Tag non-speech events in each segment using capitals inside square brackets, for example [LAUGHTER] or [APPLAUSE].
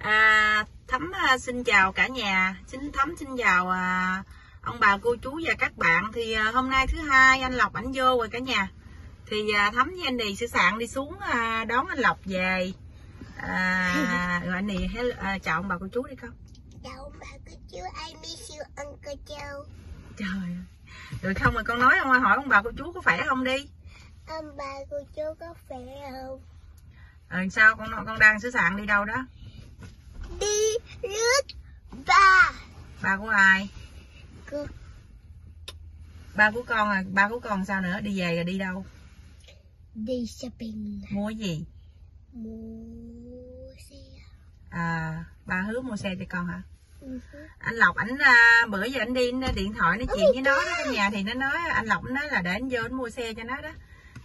À, Thắm à, xin chào cả nhà, xin Thắm xin chào à, ông bà cô chú và các bạn. Thì à, hôm nay thứ hai anh Lộc ảnh vô rồi cả nhà. Thì à, Thắm với anh Nì sẽ sạn đi xuống à, đón anh Lộc về. À, [LAUGHS] rồi anh Nì hello, à, chào ông bà cô chú đi con. Chào bà cô chú, I miss you Uncle Joe. Trời. Rồi không mà con nói ông hỏi ông bà cô chú có khỏe không đi. Ông bà cô chú có khỏe không? Rồi sao con con đang sửa sạn đi đâu đó? Đi rước ba. Ba của ai? Cô Ba của con à, ba của con sao nữa? Đi về rồi đi đâu? đi shopping Mua gì? mua xe. À, ba hứa mua xe cho con hả? Ừ hứ. anh lộc ảnh à, bữa giờ anh đi anh điện thoại nói chuyện với nó đó ở nhà thì nó nói anh lộc nói là để anh vô anh mua xe cho nó đó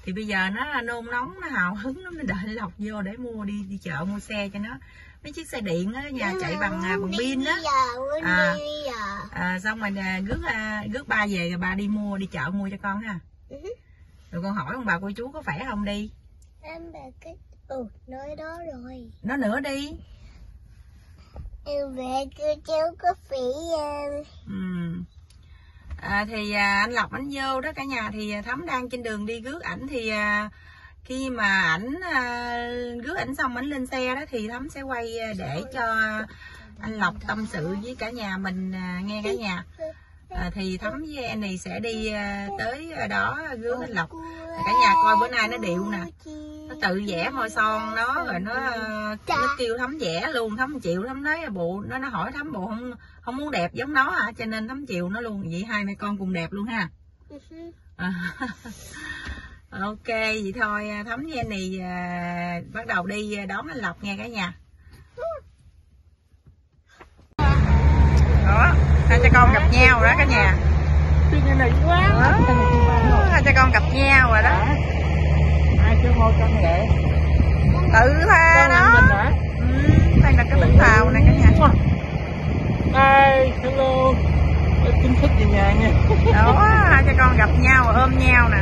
thì bây giờ nó nôn nóng nó hào hứng lắm nó đợi anh lộc vô để mua đi đi chợ mua xe cho nó mấy chiếc xe điện á nhà chạy bằng à, bằng pin á À. à, xong rồi à, rước à, rước ba về rồi ba đi mua đi chợ mua cho con ha Ừ rồi con hỏi ông bà cô chú có khỏe không đi Em bà cái... Ừ, nói đó rồi. nó nữa đi Em về cô chú có phỉ em. Ừ. À, thì à, anh Lộc ảnh vô đó cả nhà thì Thắm đang trên đường đi rước ảnh thì à, khi mà ảnh à, rước ảnh xong ảnh lên xe đó thì Thắm sẽ quay à, để cho anh Lộc tâm sự với cả nhà mình à, nghe cả nhà. À, thì Thắm với Annie sẽ đi à, tới đó rước anh Lộc. Cả nhà coi bữa nay nó điệu nè. Nó tự vẽ môi son nó rồi nó nó kêu thấm vẽ luôn. Thấm chịu thấm nói bộ nó nó hỏi thấm bộ không không muốn đẹp giống nó hả? Cho nên thấm chịu nó luôn. Vậy hai mẹ con cùng đẹp luôn ha. Ừ. À, [LAUGHS] ok vậy thôi thấm với này à, bắt đầu đi đón anh lộc nha cả nhà. Đó hai cha con gặp nhau rồi đó cả nhà. Này đó, hai cha con gặp nhau rồi đó. Ai chứ ngồi trong lệ tự tha Con đó. ừ, đây là cái bánh tàu nè cả nhà. Hi, hello. Chính thức về nhà nha. Đó hai cha con gặp nhau ôm nhau nè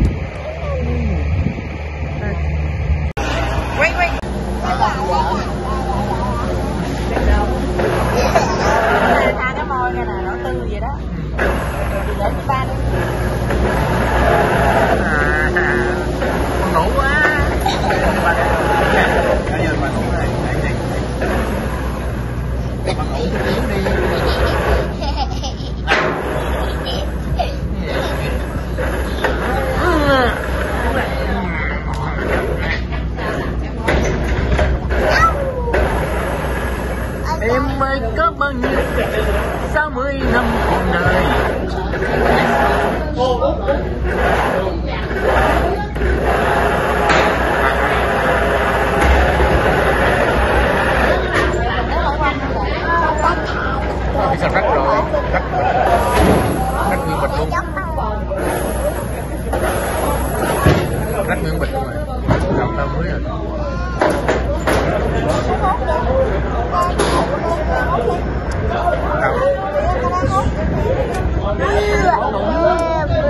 quay quay tha cái môi ra nè nó tư vậy đó để cho ba đi Ngủ quá Em ơi có bao nhiêu sáu mươi năm cuộc đời Đi sao rắc rồi Rắc Rắc nguyên bịch luôn Rắc nguyên bịch luôn rồi Không tao mới rồi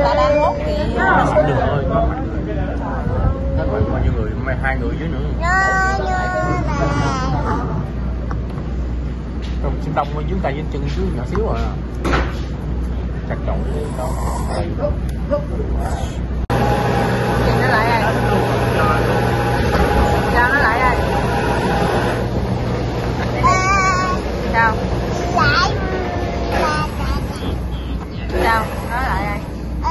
ta đang hốt kìa Được rồi Các bạn bao nhiêu người Mấy hai người dưới nữa Còn xin đông dưới tay dưới chân dưới nhỏ xíu à Chặt chọn đi đó Nhìn nó lại đây Chào nó lại đây Chào Chào Nó lại đây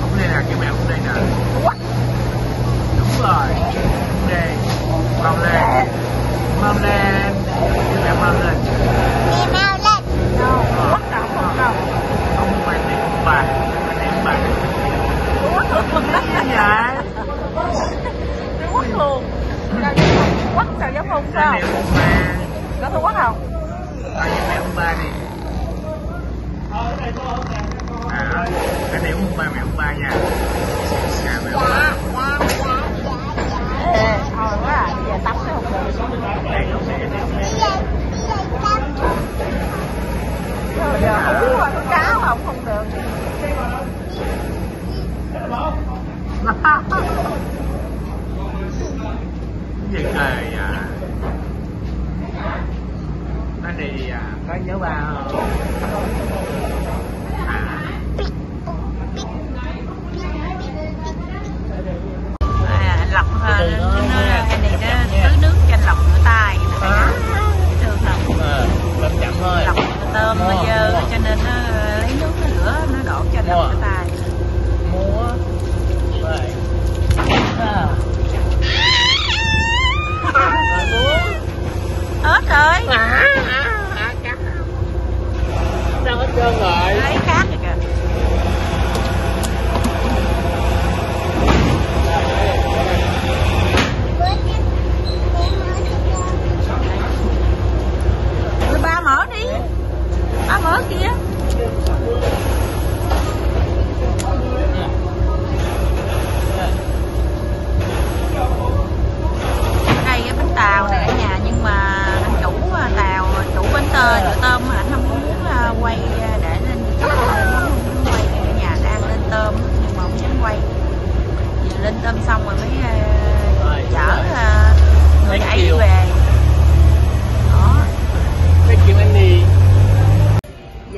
Không đây nè, cái mẹ không đây nè Đúng rồi Đây mâm lên mâm lên Cái mẹ mong lên đâu Quất đâu không đâu Không phải này ông bà Phải này ông bà Cái gì vậy Quất luôn Tuấn sao giống không sao này ông ba không bao nhiêu mẹ ông ba đi à cái này ông ba mẹ ông ba nha. À, mẹ ông ba. Ê thôi quá à giờ tắm ông này Rồi giờ không biết qua con cá không không được. Gì cười à? Nó đi à có nhớ ba không à à, anh lọc à, cái này nó tưới nước cho anh lọc rửa tay nè cả nhà. Thấy thương không ờ làm chậm thôi lọc tôm mà dơ cho nên nó lấy nước nó rửa nó đổ cho lọc rửa tay. Múa vậy à hết rồi. Sao hết trơn rồi? Lấy mở kìa đây cái bánh tàu này cả nhà nhưng mà anh chủ à, tàu chủ bánh tơ chợ tôm mà anh không muốn à, quay à, để lên muốn quay cả nhà đang lên tôm nhưng mà không dám quay. Giờ lên tôm xong rồi mới chở người ấy về. Đó. Thank you Andy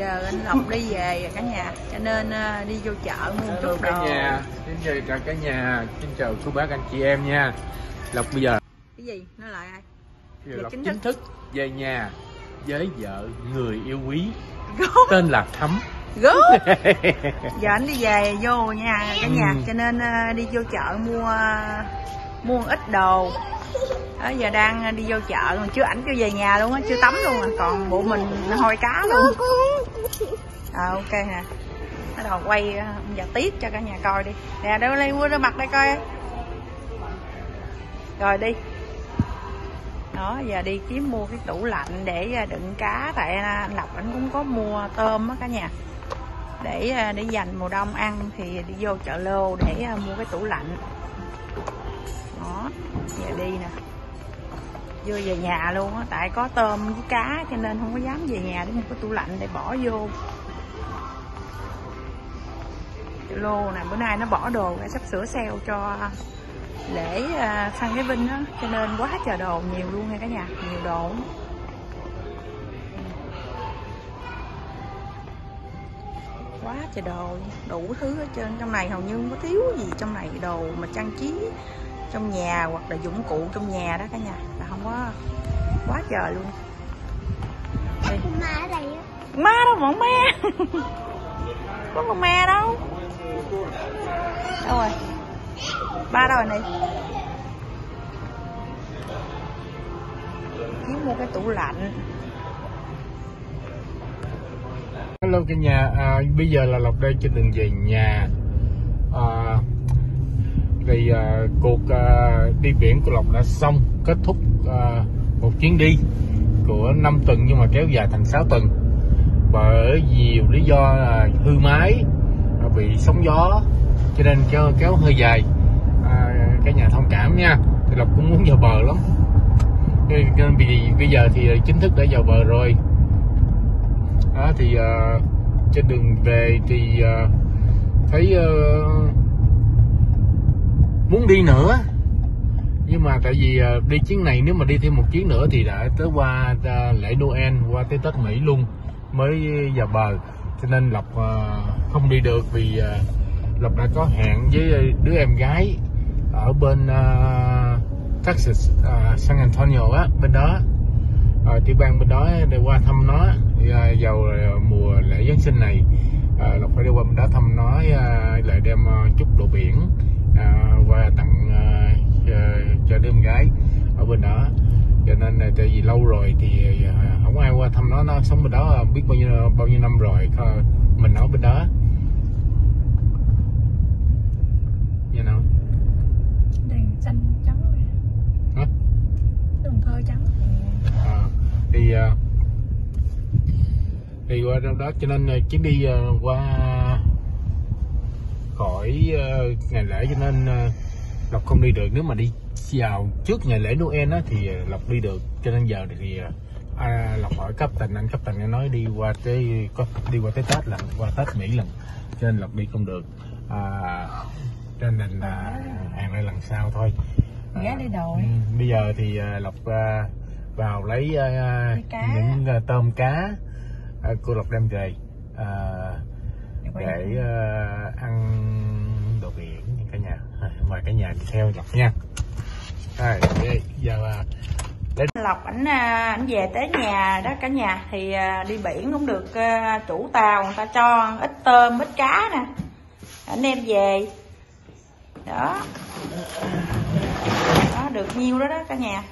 giờ anh lộc đi về rồi cả nhà. Cho nên à, đi vô chợ mua một chút đồ. nhà. Xin chào cả cả nhà. Xin chào cô bác anh chị em nha. Lộc bây giờ. Cái gì? Nói lại ai? Giờ Lộc chính chính thức. về nhà với vợ người yêu quý. Gớm tên là Thắm. Gớm [LAUGHS] giờ anh đi về vô nha cả nhà. Ừ. cho nên à, đi vô chợ mua mua ít đồ. Đó giờ đang đi vô chợ mà chưa ảnh chưa về nhà luôn á chưa tắm luôn à. Còn bộ mình hôi cá luôn à ok nè bắt đầu quay ờ, giờ tiếp cho cả nhà coi đi. Nè đâu lên mua ra mặt đây coi. Rồi đi. Đó, giờ đi kiếm mua cái tủ lạnh để ờ, đựng cá. Tại ờ, anh lập anh cũng có mua tôm á cả nhà. Để để dành mùa đông ăn thì đi vô chợ lô để mua cái tủ lạnh. Đó, giờ đi nè vô về nhà luôn á, tại có tôm với cá cho nên không có dám về nhà để không có tủ lạnh để bỏ vô. Lô này, bữa nay nó bỏ đồ ra, sắp sửa sale cho lễ à, Phan Cái Vinh á, cho nên quá trời đồ nhiều luôn nha cả nhà, nhiều đồ quá trời đồ, đủ thứ ở trên trong này hầu như không có thiếu gì trong này, đồ mà trang trí trong nhà hoặc là dụng cụ trong nhà đó cả nhà không có quá trời luôn. Đây. Má ở đây á. ma đâu mà con ma. [LAUGHS] Có con ma đâu. Đâu rồi? Ba đâu rồi này? Kiếm mua cái tủ lạnh. Hello cả nhà, à, bây giờ là Lộc đây trên đường về nhà. À, Thì à, cuộc à, đi biển của Lộc đã xong, kết thúc À, một chuyến đi của 5 tuần nhưng mà kéo dài thành 6 tuần. Bởi nhiều lý do là hư máy, à, bị sóng gió cho nên kéo, kéo hơi dài. À, cái nhà thông cảm nha, thì Lộc cũng muốn vào bờ lắm. Nên vì bây giờ thì chính thức đã vào bờ rồi. Đó thì uh, trên đường về thì uh, thấy uh, muốn đi nữa nhưng mà tại vì ờ, đi chuyến này nếu mà đi thêm một chuyến nữa thì đã tới qua ờ, lễ Noel qua tới Tết Mỹ luôn mới vào bờ. Cho nên Lộc ờ, không đi được vì Lộc đã có hẹn với đứa em gái ở bên Texas San Antonio á bên đó. Uh, tiểu bang bên đó để qua thăm nó thì, vào mùa lễ Giáng sinh này. Lộc phải đi qua bên đó thăm nó lại đem à, chút đồ biển à, qua tặng cho đứa con gái ở bên đó. Cho nên là tại vì lâu rồi thì à, không ai qua thăm nó nó sống bên đó biết bao nhiêu bao nhiêu năm rồi mình ở bên đó. Như nào? Đèn xanh trắng rồi hả? Đường thơ trắng à, thì à, thì qua trong đó cho nên chuyến đi à, qua khỏi ngày lễ cho nên lộc không đi được. Nếu mà đi vào trước ngày lễ noel á thì ờ, lộc đi được. Cho nên giờ thì ờ, à, lộc hỏi cấp tình anh cấp tình nói đi qua tới có đi qua tới tết lần qua tết mỹ lần. Cho nên lộc đi không được. À, cho nên là hẹn lại lần sau thôi. Ghé đi đội Ừ, bây giờ thì à, lộc à, vào lấy à, những à, tôm cá à, cô lộc đem về. À, để à, ăn đồ biển à, mời cả nhà đi theo lộc nha. Rồi vậy, giờ à, Lộc ảnh à, ảnh về tới nhà đó cả nhà. Thì à, đi biển cũng được à, chủ tàu người ta cho ít tôm ít cá nè. Ảnh đem về. Đó. Đó được nhiêu đó đó cả nhà.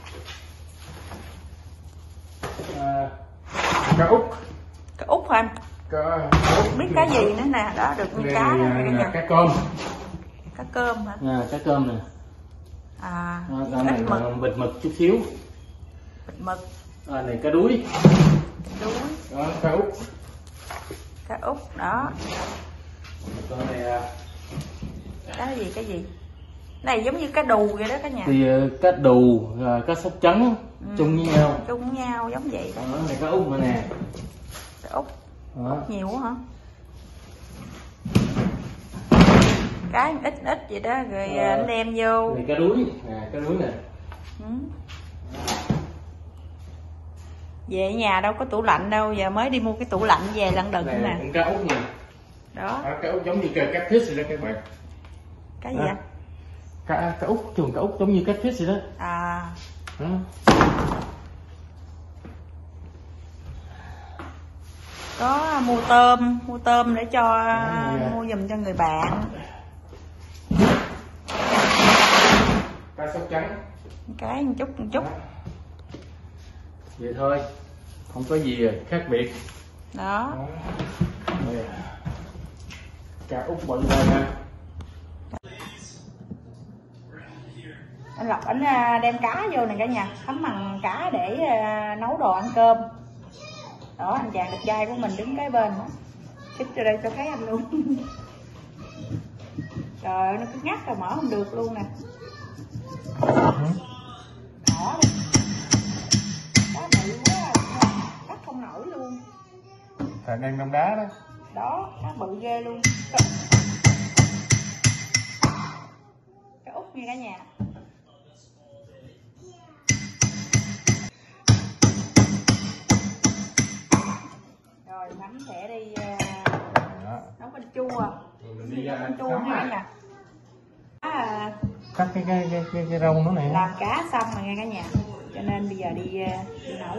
À, cá úc. Cái út hả anh? Cá biết cá gì nữa nè. Đó được đây cá đó cả là nhà. cá cơm cá cơm hả? À, cá cơm nè. À à, cái này mực. bịch mực chút xíu. Bịch mực. À, này cá đuối. Đuối. Đó cá úc cá út đó. Con này à, cá gì cái gì? Này giống như cá đù vậy đó cả nhà. thì ờ, cá đù cá sóc trắng Ừ. chung với nhau. Chung nhau giống vậy đó. Đó này cá úc nữa nè. Cá út. Đó. Nhiều quá hả cái ít ít vậy đó rồi Ờ. anh đem vô. Này cá đuối nè cá đuối nè. Ừ. về nhà đâu có tủ lạnh đâu giờ mới đi mua cái tủ lạnh về đựng này nè. cá úc nè đó. Đó, cá úc giống như cá cá fish vậy đó các bạn. Cái gì À. anh cá cá úc trường cá úc giống như cá fish vậy đó. À. Đó. có mua tôm mua tôm để cho mua giùm cho người bạn cá sóc trắng. Cái một chút một chút. Đó. vậy thôi không có gì khác biệt. Đó. Đó. Cá úc bự lên nè. Anh lộc ảnh à, đem cá vô này cả nhà. Thấm bằng cá để à, nấu đồ ăn cơm. Đó anh chàng đẹp trai của mình đứng kế bên đó. Xích cho đây cho thấy anh luôn. [LAUGHS] Trời ơi, nó cứ ngắt rồi mở không được luôn nè thằng đang nông đá đó. Đó cá bự ghê luôn. Cá út nha cả nhà. Rồi nắm sẽ đi Đó. nấu canh chua. Rồi mình đi ra canh chua nha à. Cắt cái cái cái cái, cái rau nó này làm cá xong rồi nha cả nhà. Cho nên bây giờ đi à, đi nấu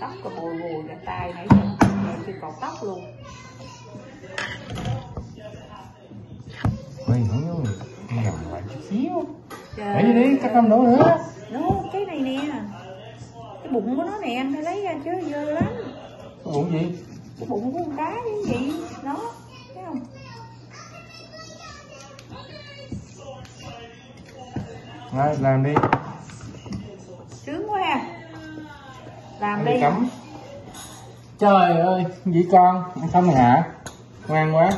tóc còn bồi bồi cả tay nãy giờ. Chưa cột tóc luôn. Quay không nhớ nhầm lại chút xíu. Trời Để đi cắt năm đổ nữa. Nó cái này nè. Cái bụng của nó nè anh phải lấy ra chứ dơ lắm. Cái bụng gì? Cái bụng của con cá như vậy Nó Rồi, làm đi. Sướng quá ha. Làm Đi. cắm Trời ơi, gì con, ăn không hả? Ngoan quá.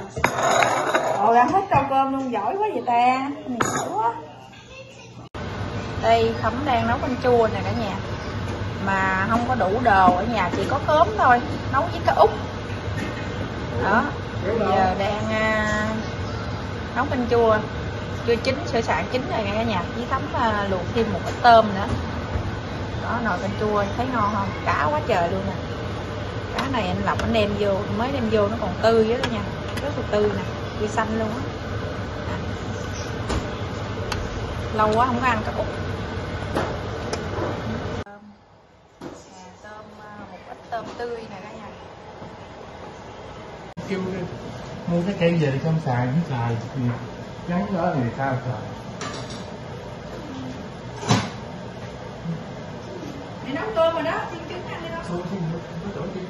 Ồ ăn hết rau cơm luôn giỏi quá vậy ta. Giỏi quá. Đây Khấm đang nấu canh chua nè cả nhà. Mà không có đủ đồ ở nhà chỉ có cốm thôi Nấu với cá út. Đó Giờ đang à, nấu canh chua chưa chín, sơ sản chín rồi nha cả nhà. Chỉ thấm à, luộc thêm một ít tôm nữa. Đó nồi canh chua thấy ngon không? Cá quá trời luôn nè. Cá này anh lọc anh đem vô, mới đem vô nó còn tươi đó nha Rất là tươi nè tươi xanh luôn á. À. lâu quá không có ăn cá út tôm một ít tôm tươi nè cả nhà Kêu Mua cái cây về trong xài, cũng xài Gắn đó thì sao xài để nấu cơm rồi đó xin trứng ăn đi đâu Thôi, thôi, thôi, thôi, thôi, thôi.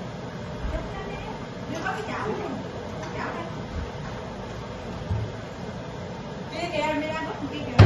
đưa có cái chảo này chảo đây. Kia kìa mình đang bắt kia kìa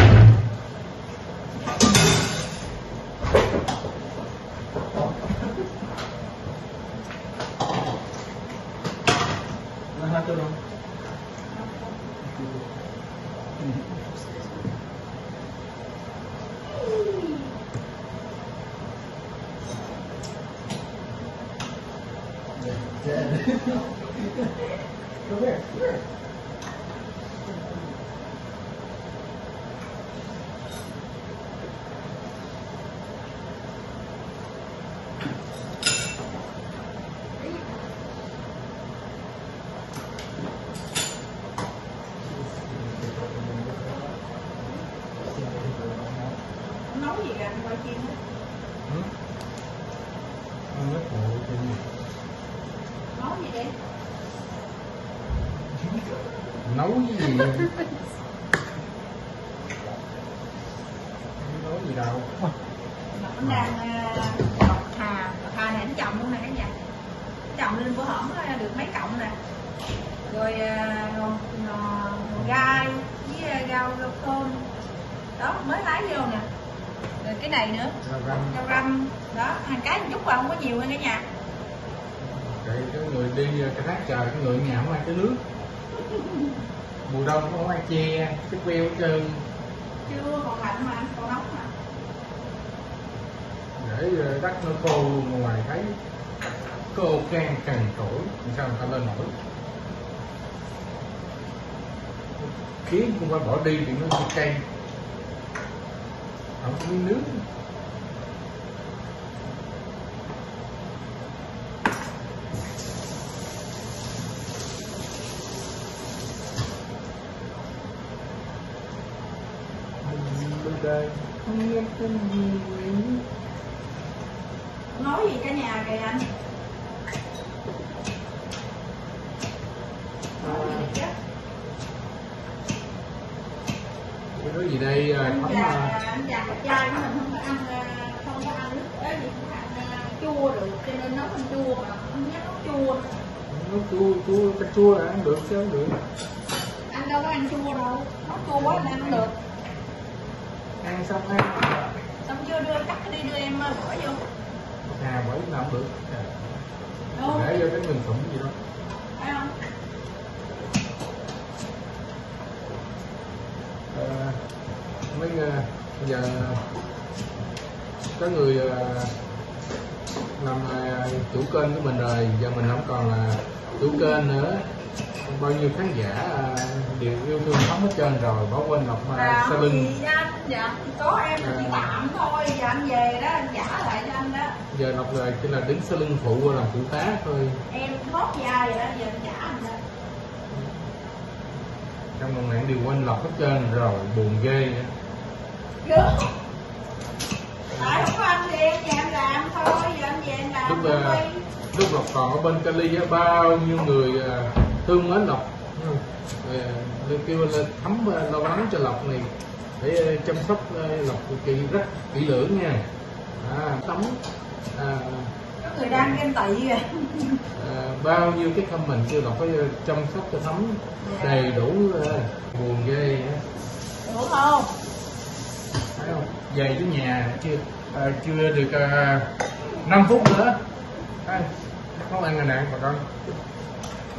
nấu gì kìa quay chim á. Ừ. Ăn rất nấu gì đi nấu gì đâu nó đang ờ, lọc hà lọc hà này nó chồng luôn nè cả nhà chồng lên bữa hổm ờ, được mấy cộng nè rồi ờ, ngò, ngò, ngò gai với ờ, rau rau thơm đó mới lái vô nè rồi cái này nữa. Rau răm. Đó hàng cái chút vào không có nhiều nha cả nhà. Cái người đi cái thác trời cái người nhà không ai tới nước [LAUGHS] mùa đông không ai che cái queo trơn. Chưa còn lạnh mà còn nóng mà. Để ờ, đất nó khô ngoài thấy khô can cằn cỗi làm sao người ta lên nổi. Kiến không phải bỏ đi thì nó cây không có miếng nước không nghe tên gì nói gì cả nhà kìa anh nói gì vậy chứ cái đó gì đây? À, thấm à, đẹp trai của mình không có ăn ờ, không có ăn nước ấy gì ăn chua được cho nên nấu ăn chua mà không nhắc chua nó chua chua canh chua là ăn được chứ không được. Anh đâu có ăn chua đâu nấu chua quá anh ăn được. Ăn xong ăn xong chưa đưa cắt đi đưa em ờ, bỏ vô. À bởi làm được. Đâu? để vô cái mình phẩm gì đâu phải không à, mấy ờ, bây giờ có người ờ, làm ờ, chủ kênh của mình rồi. Giờ mình không còn là chủ kênh nữa. Bao nhiêu khán giả đều yêu thương thấm hết trơn rồi. Bỏ quên ngọc uh, làm sa linh gì anh dạ có em là chỉ À. tạm thôi. Giờ anh về đó anh trả lại cho anh đó. Giờ ngọc là chỉ là đứng sa lưng phụ làm phụ tá thôi. Em thoát da đó. Giờ anh trả anh đó. Trong lòng này đều quên lọc hết trơn rồi. Buồn ghê. á. Gớm Tại không có anh thì em nhà em làm thôi Giờ anh về em làm lúc đi lúc lộc còn ở bên Cali á bao nhiêu người ờ, thương mến lộc? Ờ, tôi kêu là thấm ờ, lâu lắng cho lộc này để chăm sóc lộc cực kỳ rất kỹ lưỡng nha. À, tắm à, Có người đang ghen tị kìa. à, bao nhiêu cái comment kêu lộc phải chăm sóc cho thấm đầy đủ buồn ghê. Đúng không? Phải không về tới nhà chưa? Ờ, chưa được uh, 5 phút nữa. À, không ăn rồi nè bà con.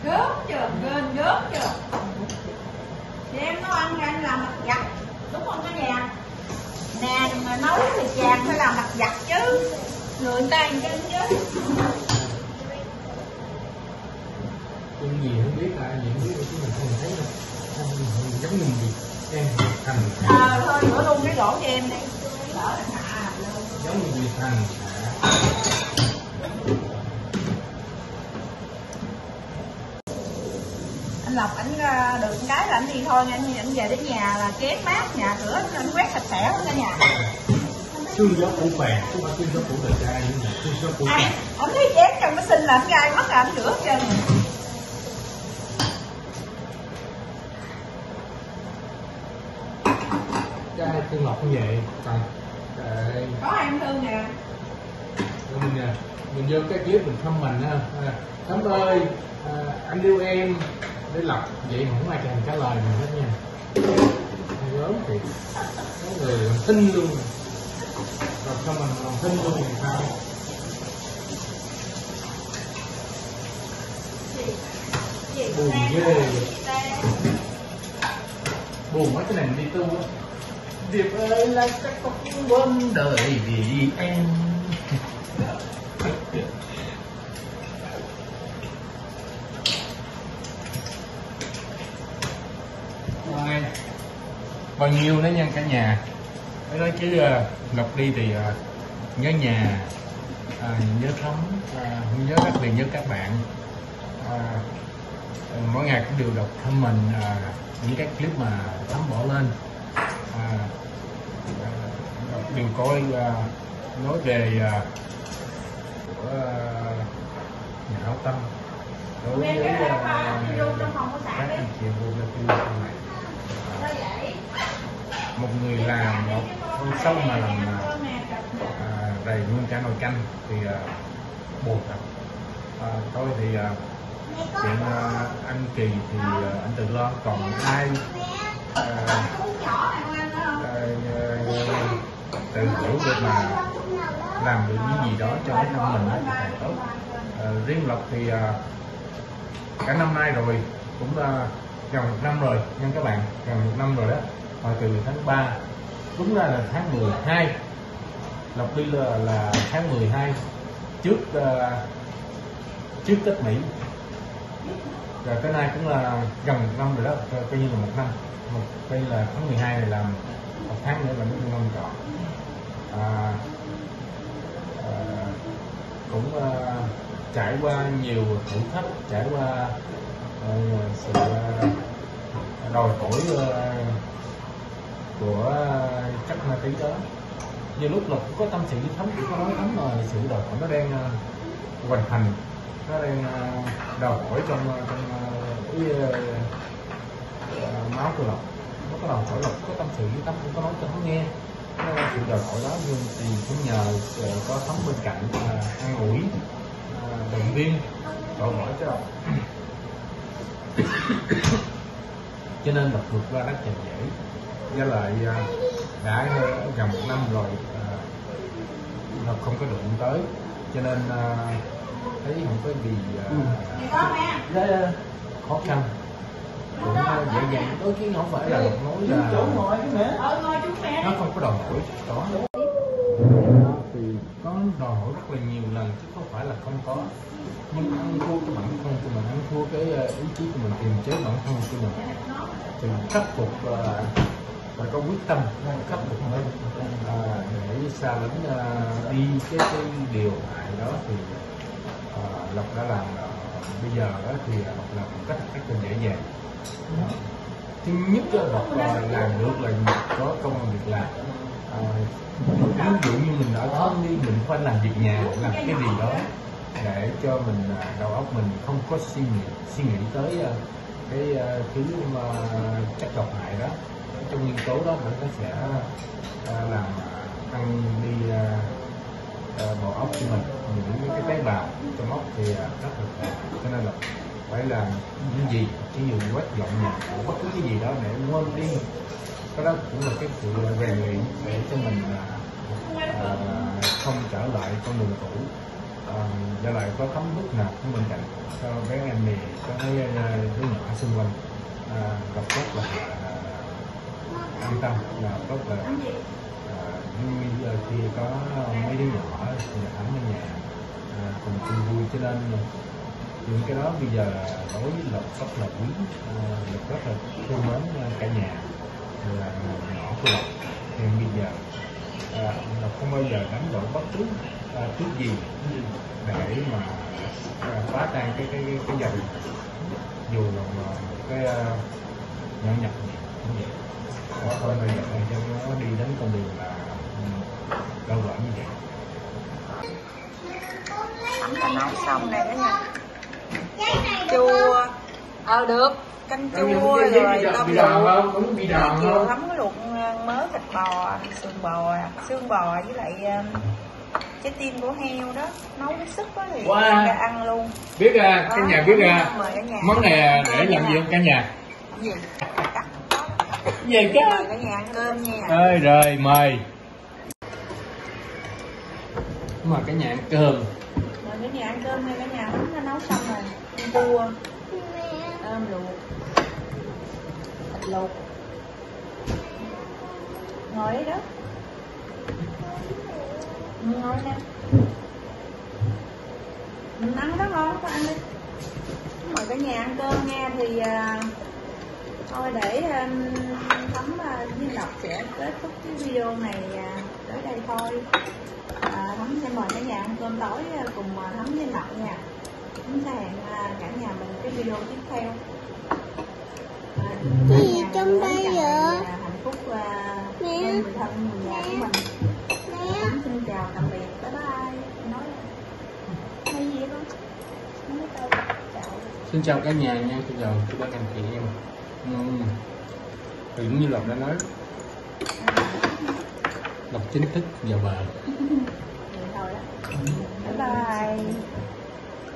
Gớm chưa? Gên gớm chưa? Thì em nấu ăn thì anh làm mặt giặt. Đúng không cả nhà? Nè mà nấu thì chàng phải làm mặt giặt chứ. Người ta ăn chân chứ. Cái gì không biết là gì không biết chứ mình không thấy đâu. Không, không giống như gì Ờ thôi rửa luôn cái gỗ cho em đi. Luôn giống như thành anh lộc ảnh ờ, được cái là ảnh đi thôi nha. Anh ảnh về đến nhà là chén bát nhà cửa anh quét sạch sẽ hết cả nhà. Xương gió củ phè không phải xương gió củ đời trai nhưng mà xương gió củ à, phè ảnh thấy chén trong cái sinh là ảnh gai mất là ảnh rửa hết trơn thương lộc như vậy. Còn trời. Có em thương nè? Mình à, mình vô cái clip mình thăm mình ha. À, thắm ơi à, anh yêu em. Để lọc vậy mà không ai thèm trả lời mình hết nha. Gớm thiệt. Có người làm thinh luôn. Rồi sao mình làm thinh luôn thì sao? Buồn ghê. buồn quá cái này mình đi tu á Điệp ơi là chắc không quên đời vì em. Ngoài bao nhiêu đó nha cả nhà. Thế nói chứ uh, Lộc đi thì à, nhớ nhà à, nhớ thấm à, nhớ đặc biệt nhớ các bạn. Mỗi ngày cũng đều đọc thăm mình những cái clip mà thấm bỏ lên à, à, đều coi à, nói về à, của à, nhà hảo tâm. Đối với à, các anh chị vô gia cư sau này. À, một người làm một con sông mà làm à, à, đầy nguyên cả nồi canh thì à, buồn thật à, tôi thì à, chuyện à, anh kỳ thì à, anh tự lo còn ai à, à, à, tự hiểu được mà làm được những gì đó cho cái năm mình á thì càng tốt à, riêng lộc thì à, cả năm nay rồi cũng à, gần một năm rồi nha các bạn gần một năm rồi đó hồi từ tháng 3 đúng ra là tháng 12 Lộc đi là, là tháng 12 trước à, trước Tết Mỹ rồi tới nay cũng là gần một năm rồi đó coi như là một năm một bên là tháng 12 này làm một tháng nữa là mới ngon trọn à, à, cũng à, trải qua nhiều thử thách trải qua à, sự à, đòi hỏi à, của chất ma túy đó. Nhiều lúc là cũng có tâm sự với thấm cũng có nói thấm là sự đòi hỏi nó đang à, hoàn thành nó đang à, đòi hỏi trong à, trong à, cái à, máu của lộc. Nó có đòi hỏi lộc có tâm sự với thấm cũng có nói cho thấm nghe. Nó sự đòi hỏi đó nhưng thì cũng nhờ có thấm bên cạnh uh, an ủi uh, động viên. Đòi hỏi cho lộc. [COUGHS] Cho nên lộc vượt qua rất là dễ. Với lại à, đã gần một năm rồi à, nó không có đụng tới. Cho nên à, thấy không có gì à, khó khăn cũng dễ dàng đôi chứ không phải là một nói là nó không có đòi hỏi có thì có đòi hỏi rất là nhiều lần chứ không phải là không có nhưng ăn thua cái bản thân của mình ăn thua cái ý chí của mình kiềm chế bản thân của mình thì khắc phục và phải có quyết tâm khắc phục mới à, để xa lánh à, đi cái cái điều hại đó thì à, lộc đã làm à, bây giờ đó thì à, lộc làm một cách rất là dễ dàng thứ nhất là lộc là làm được là có công an việc làm. À, ví dụ như mình ở thôn đi mình phải làm việc nhà làm cái gì đó để cho mình à, đầu óc mình không có suy nghĩ suy nghĩ tới à, cái à, thứ mà chất độc hại đó. Trong nguyên tố đó nó sẽ làm ăn đi bỏ bộ óc của mình. Những cái tế bào trong óc thì rất là cho nên là phải làm những gì? Chỉ dụ quét dọn nhà bất cứ cái gì đó để quên đi. Cái đó cũng là cái sự rèn luyện để cho mình à, không trở lại con đường cũ. À, trở lại có thấm hút nào của bên cạnh cho bé em này cho thấy à, đứa nhỏ xung quanh. À, gặp rất là à, an tâm là rất là à, giờ à, khi có mấy đứa nhỏ thì ở nhà à, cùng chung vui cho nên những cái đó bây giờ đối với lộc rất là quý lộc rất là thương mến ờ, cả nhà là nhỏ của lộc thì bây giờ ờ, à, lộc không bao giờ đánh đổi bất cứ à, thứ gì để mà à, phá tan cái cái cái, cái gia đình dù là một cái uh, nhỏ nhặt cũng vậy. Đó thôi bây giờ cho nó đi đến con đường là ừ, đau gọi như vậy. Ấm đã nấu xong này đó nha chua. Ờ được. Canh chua rồi tôm luộc. chiều thấm có luộc mớ thịt bò xương bò xương bò với lại trái tim của heo đó. Nấu với sức đó thì wow. cả ăn luôn. Biết à cả nhà biết à món này để làm gì không cả nhà? Gì? Cái cả nhà ăn cơm nha. Ơi rồi mời. Mà cả nhà ăn cơm nhà ăn cơm hay cả nhà nó nấu xong rồi cua tôm luộc thịt luộc. Ngồi đó. Ngồi nè. Mình ăn đó ngon có ăn đi. Mời cả nhà ăn cơm nha thì uh, thôi để um, thấm uh, với ngọc sẽ kết thúc cái video này uh, tới đây thôi. À, thấm sẽ mời cả nhà ăn cơm tối uh, cùng uh, thấm với ngọc nha. Thấm sẽ hẹn uh, cả nhà mình cái video tiếp theo. À, cả Gì nhà trong đây vậy? uh, hạnh phúc uh, Mẹ. người thân người nhà của mình. Mẹ. Thấm xin chào tạm biệt. Bye bye. Nói. Hay gì không xin chào cả nhà nha. Xin chào các bạn anh chị em ừ. thì cũng như lộc đã nói. Lộc chính thức vào bờ. Bye bye.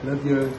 Love you